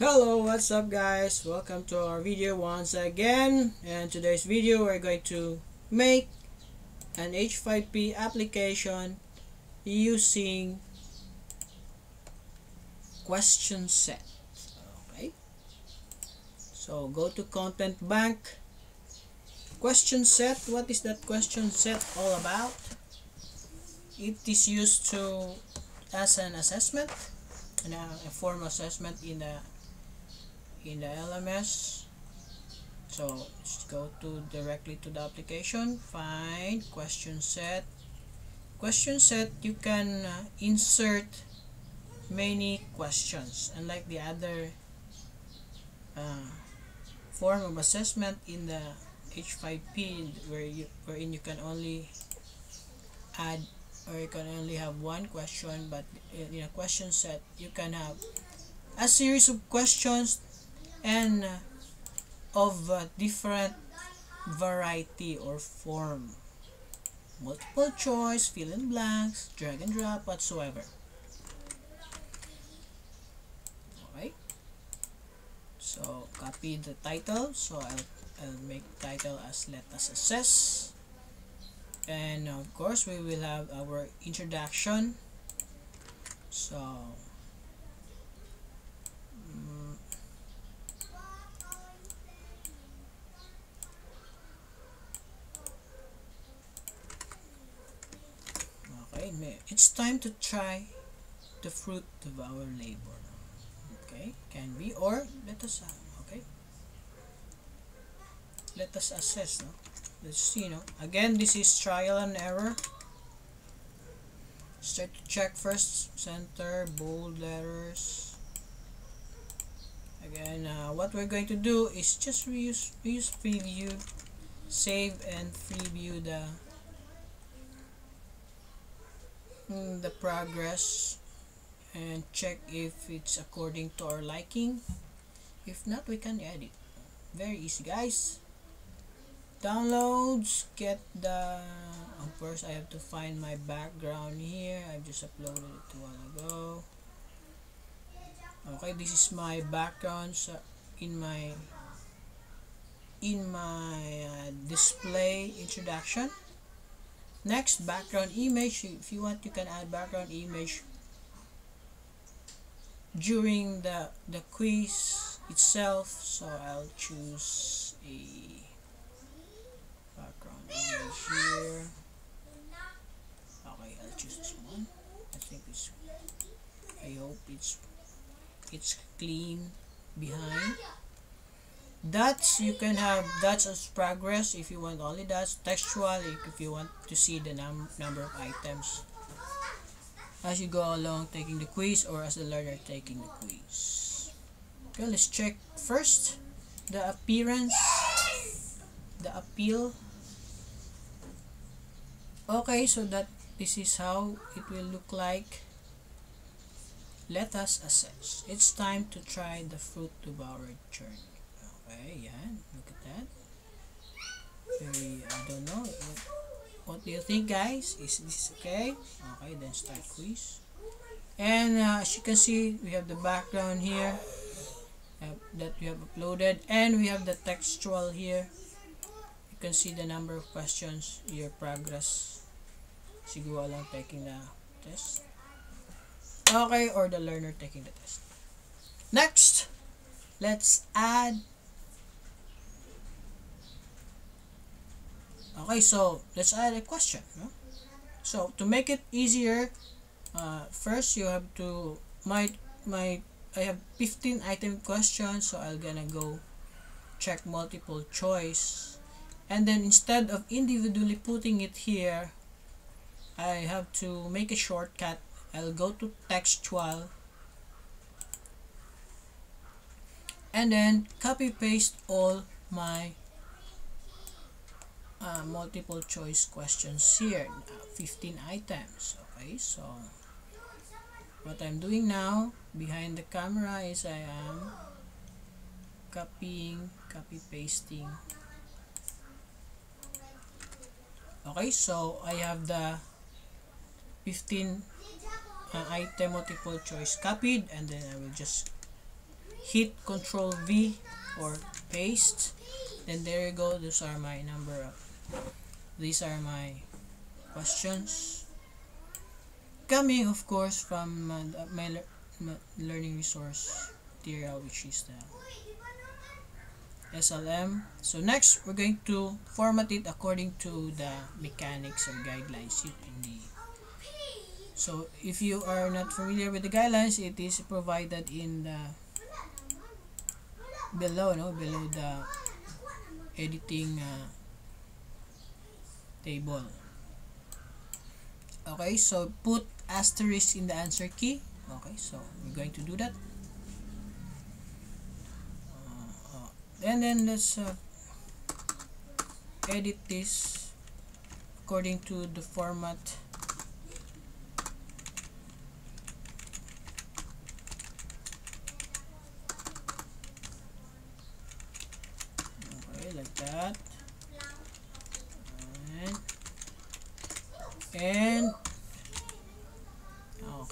Hello, what's up guys? Welcome to our video once again. And today's video we're going to make an H5P application using question set. Okay. So go to content bank. Question set. What is that question set all about? It is used to as an assessment, a, a form assessment in a in the LMS so go to directly to the application find question set. Question set you can uh, insert many questions unlike the other uh, form of assessment in the H5P where you wherein you can only add or you can only have one question but in a question set you can have a series of questions and of different variety or form. Multiple choice fill in blanks drag and drop whatsoever. Alright. So copy the title. So I'll, I'll make title as let us assess. And of course we will have our introduction. So it's time to try the fruit of our labor. Okay can we? Or let us uh, okay. Let us assess no? Let's see no? Again this is trial and error. Start to check first. Center bold letters. Again uh, what we're going to do is just reuse reuse preview save and preview the the progress and check if it's according to our liking. If not we can edit very easy guys. Downloads get the of course I have to find my background here. I just uploaded it a while ago. Okay this is my background so in my in my uh, display introduction next background image. If you want you can add background image during the the quiz itself. So I'll choose a background image here. Okay I'll choose this one. I think it's I hope it's it's clean behind dots you can have dots as progress if you want only dots textual if you want to see the num number of items. As you go along taking the quiz or as the learner taking the quiz. Okay let's check first the appearance the appeal. Okay so that this is how it will look like. Let us assess. It's time to try the fruit our journey Okay, yan. Look at that. Very, I don't know. What, what do you think, guys? Is this okay? Okay, then start quiz. And uh, as you can see, we have the background here uh, that we have uploaded. And we have the textual here. You can see the number of questions, your progress. Go along taking the test. Okay, or the learner taking the test. Next, let's add okay so let's add a question so to make it easier uh, first you have to my my I have 15 item questions so I'm gonna go check multiple choice. And then instead of individually putting it here I have to make a shortcut. I'll go to textual. And then copy paste all my uh, multiple choice questions here. Uh, 15 items okay? So what I'm doing now behind the camera is I am copying copy pasting okay so I have the 15 uh, item multiple choice copied and then I will just hit control V or paste. Then there you go those are my number of these are my questions. Coming of course from uh, my, le my learning resource material which is the SLM so next we're going to format it according to the mechanics or guidelines in the so if you are not familiar with the guidelines it is provided in the below no? Below the editing uh, table. Okay so put asterisk in the answer key. Okay so we're going to do that. Uh, uh, and then let's uh, edit this according to the format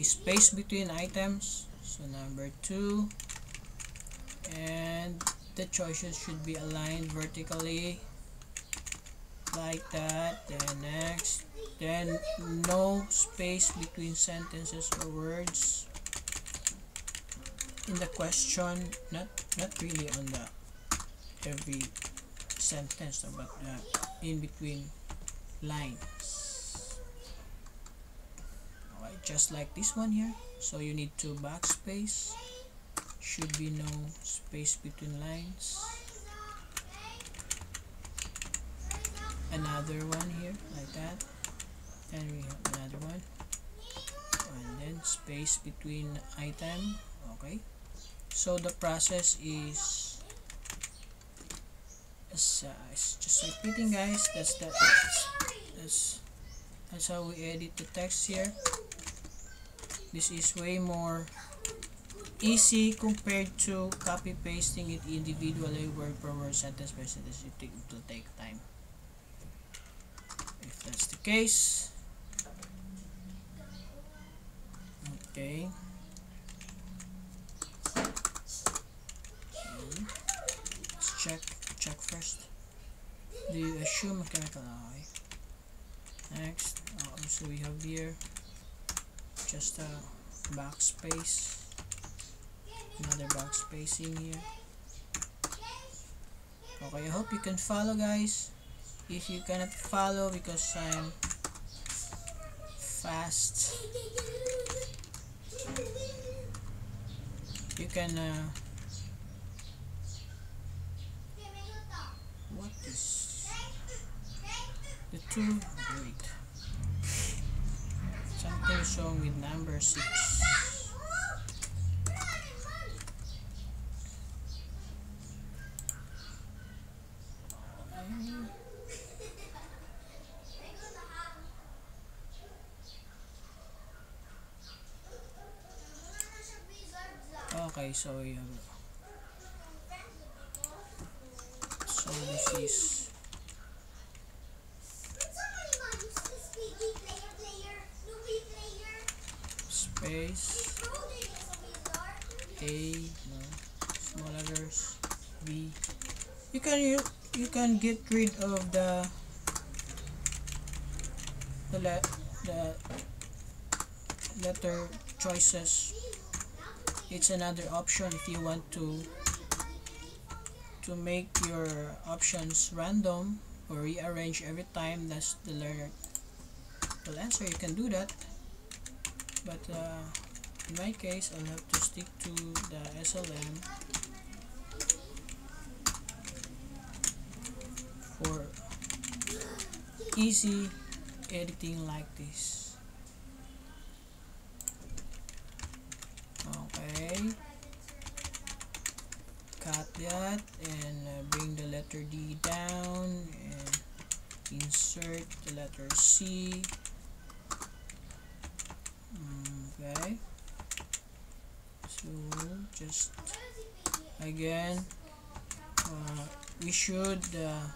okay space between items. So number two. And the choices should be aligned vertically like that. Then next. Then no space between sentences or words in the question. Not not really on the every sentence but uh, in between lines just like this one here. So you need to backspace. Should be no space between lines. Another one here like that. And we have another one. And then space between item. Okay. So the process is it's, uh, it's just repeating guys. That's the that's that's how we edit the text here this is way more easy compared to copy pasting it individually word per word sentence by sentence. It, take, it will take time. If that's the case. Okay. Let's check check first. Do you assume mechanical okay next uh, we have here just a backspace another box backspacing here. Okay I hope you can follow guys. If you cannot follow because I'm fast you can uh, what is the two wait something wrong with number six. Okay so we have so this is space A no small letters. B. You can you, you can get rid of the the le the letter choices. It's another option if you want to to make your options random or rearrange every time that's the learner will answer. You can do that but uh, in my case I'll have to stick to the SLM for easy editing like this okay cut that and uh, bring the letter D down and insert the letter C okay so just again uh, we should uh,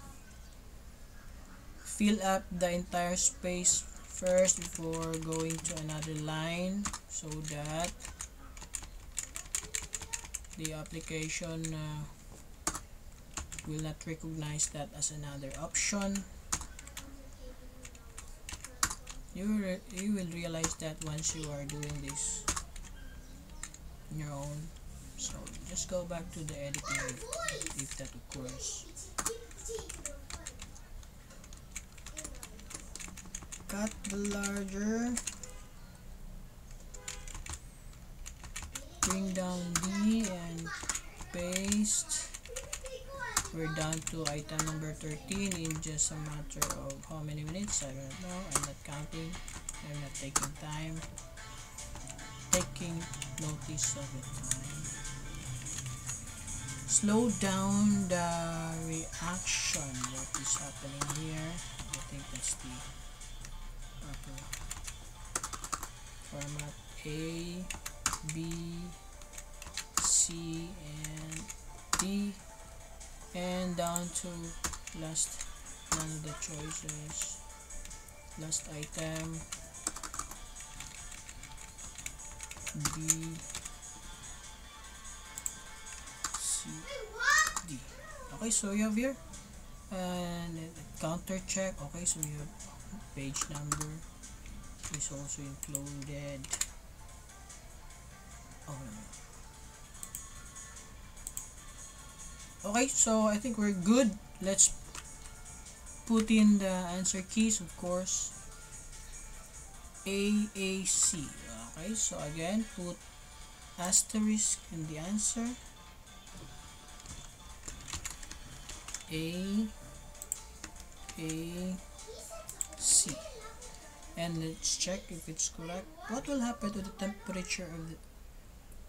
fill up the entire space first before going to another line so that the application uh, will not recognize that as another option. You will, you will realize that once you are doing this your own so just go back to the editing if, that occurs. Cut the larger. Bring down D and paste. We're down to item number 13 in just a matter of how many minutes? I don't know. I'm not counting. I'm not taking time taking notice of time slow down the reaction. What is happening here? I think that's the format. A B C and D. And down to last. None of the choices last item B C D okay so you have here and counter check okay so you have page number is also included oh okay so I think we're good let's put in the answer keys of course AAC okay so again put asterisk in the answer. A a c. And let's check if it's correct. What will happen to the temperature of the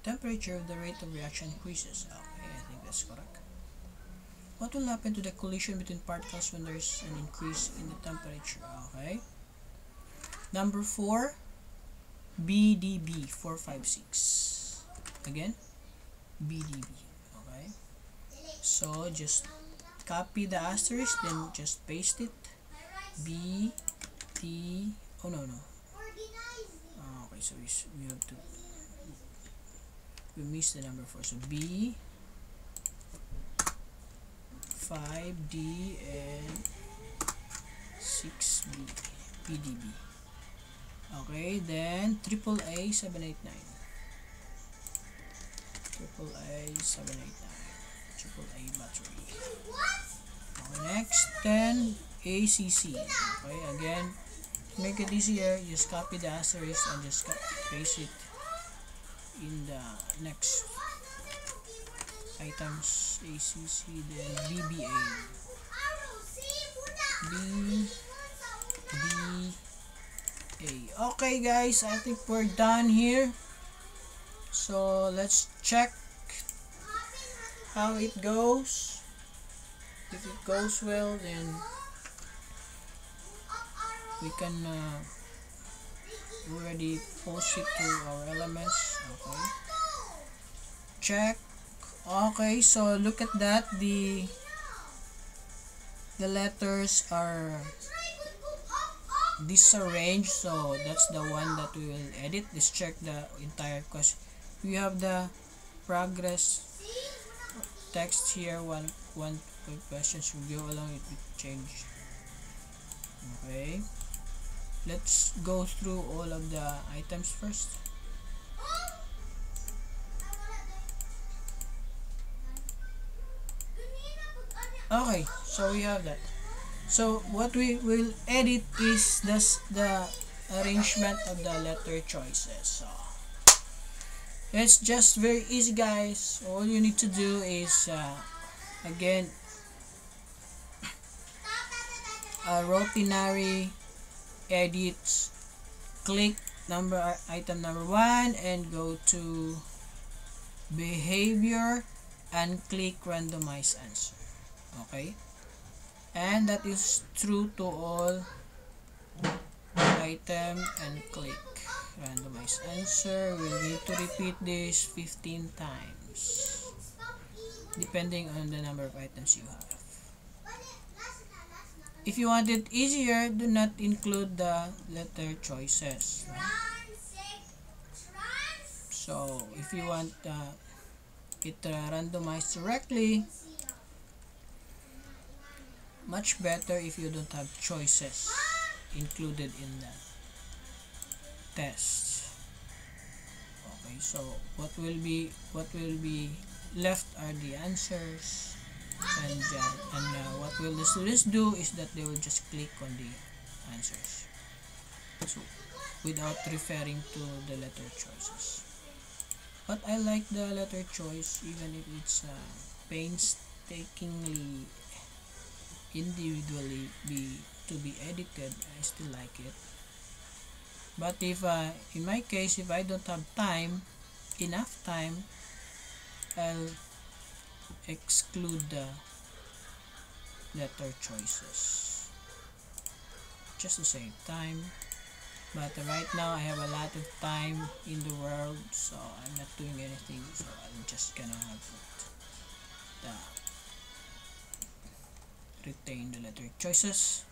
temperature of the rate of reaction increases? Okay i think that's correct. What will happen to the collision between particles when there's an increase in the temperature? Okay. Number four BDB456 again BDB okay? So just copy the asterisk then just paste it. B T oh no no. Oh, okay so we, we have to we missed the number 4 so B 5D and 6B PDB okay then triple A 789 triple A 789 triple A battery. Okay, next then ACC okay again make it easier. Just copy the asterisk and just paste it in the next items ACC then BBA B B Okay guys I think we're done here so let's check how it goes if it goes well then we can uh, already post it to our LMS okay check Okay, so look at that. The the letters are disarranged, so that's the one that we will edit. Let's check the entire question. We have the progress text here. One one questions will go along. It will change. Okay. Let's go through all of the items first. okay so we have that so what we will edit is this the arrangement of the letter choices. So it's just very easy guys. All you need to do is uh, again a routinary edits click number item number one and go to behavior and click randomize answer. Okay and that is true to all. Item and click. Randomize answer. We'll need to repeat this 15 times. Depending on the number of items you have. If you want it easier do not include the letter choices. So if you want uh, it uh, randomized directly much better if you don't have choices included in the test. Okay so what will be what will be left are the answers. And uh, and uh, what will the students do is that they will just click on the answers. So without referring to the letter choices. But I like the letter choice even if it's uh, painstakingly individually be to be edited I still like it. But if uh, in my case if I don't have time enough time I'll exclude the letter choices. Just to save time. But right now I have a lot of time in the world so I'm not doing anything so I'm just gonna have the retain the letter choices.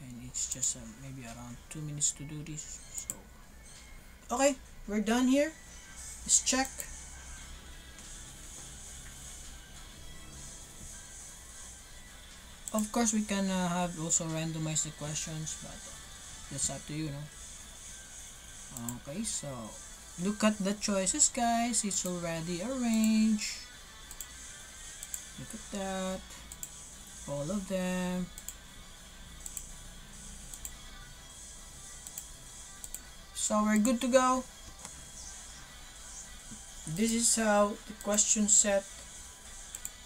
And it's just uh, maybe around two minutes to do this so. Okay we're done here. Let's check. Of course we can uh, have also randomize the questions but that's up to you no okay so look at the choices guys. It's already arranged. Look at that all of them. So we're good to go. This is how the question set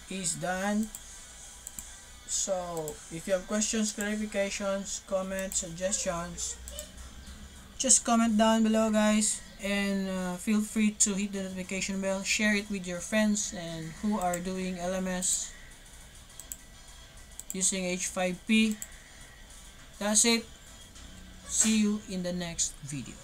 is done. So if you have questions clarifications comments suggestions just comment down below guys. And uh, feel free to hit the notification bell share it with your friends and who are doing LMS using H5P that's it. See you in the next video